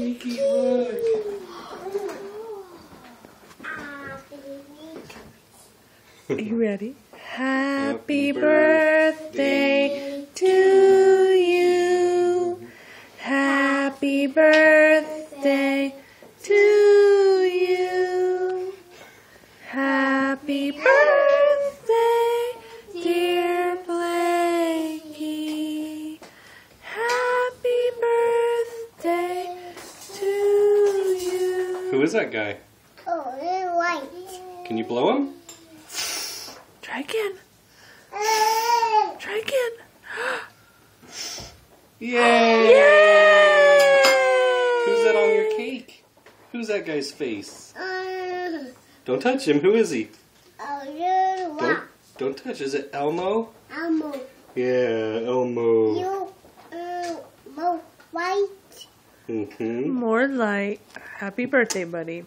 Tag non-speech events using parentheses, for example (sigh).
Sneaky, look. Are you ready? Happy Happy birthday to you. Happy birthday to you. Happy birthday, dear Blakey. Happy birthday to you. Who is that guy? Oh, they're white. Can you blow him? Try again. Try again. (gasps) Yay! Yay! Who's that on your cake? Who's that guy's face? Uh, Don't touch him. Who is he? oh, you're Don't don't touch. Is it Elmo? Elmo. Yeah, Elmo. You, Mm-hmm. More light. Happy birthday, buddy.